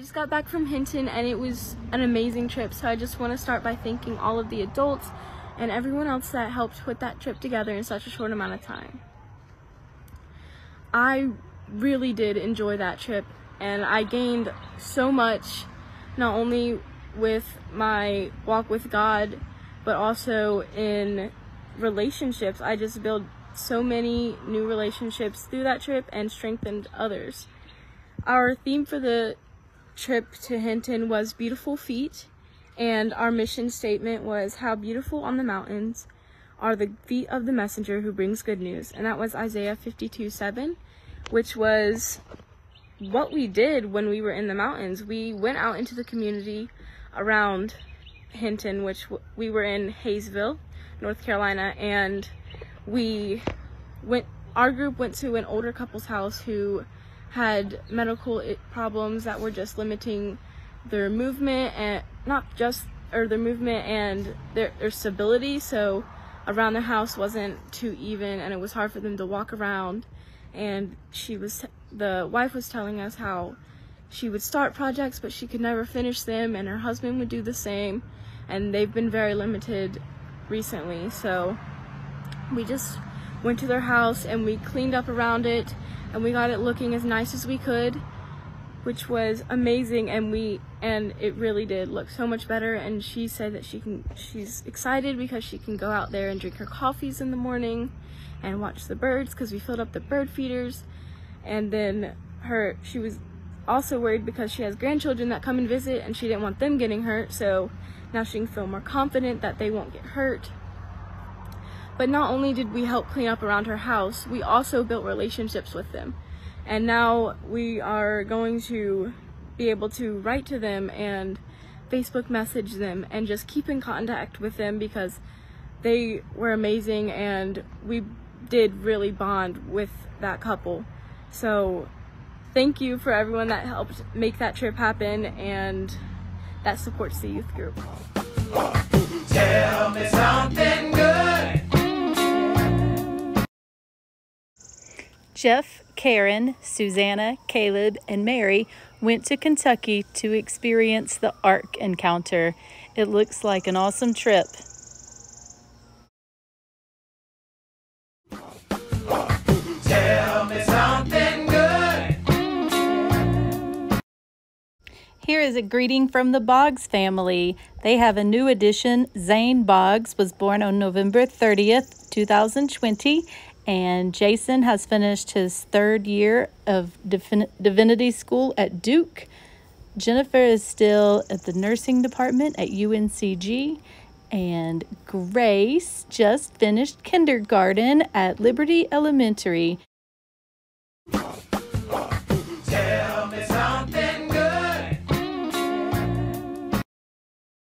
just got back from Hinton and it was an amazing trip. So I just want to start by thanking all of the adults and everyone else that helped put that trip together in such a short amount of time. I really did enjoy that trip and I gained so much not only with my walk with God but also in relationships. I just built so many new relationships through that trip and strengthened others. Our theme for the trip to Hinton was beautiful feet and our mission statement was how beautiful on the mountains are the feet of the messenger who brings good news. And that was Isaiah 52 7, which was what we did when we were in the mountains. We went out into the community around Hinton, which we were in Hayesville, North Carolina, and we went, our group went to an older couple's house who had medical problems that were just limiting their movement and not just or their movement and their, their stability. So around the house wasn't too even and it was hard for them to walk around. And she was the wife was telling us how she would start projects but she could never finish them and her husband would do the same. And they've been very limited recently. So we just went to their house and we cleaned up around it and we got it looking as nice as we could which was amazing. And we and it really did look so much better. And she said that she can she's excited because she can go out there and drink her coffees in the morning and watch the birds because we filled up the bird feeders. And then her she was also worried because she has grandchildren that come and visit and she didn't want them getting hurt. So now she can feel more confident that they won't get hurt but not only did we help clean up around her house we also built relationships with them and now we are going to be able to write to them and Facebook message them and just keep in contact with them because they were amazing and we did really bond with that couple. So thank you for everyone that helped make that trip happen and that supports the youth group. Jeff, Karen, Susanna, Caleb, and Mary went to Kentucky to experience the Ark encounter. It looks like an awesome trip. Here is a greeting from the Boggs family. They have a new addition. Zane Boggs was born on November 30th, 2020, and Jason has finished his third year of divinity school at Duke. Jennifer is still at the nursing department at UNCG, and Grace just finished kindergarten at Liberty Elementary.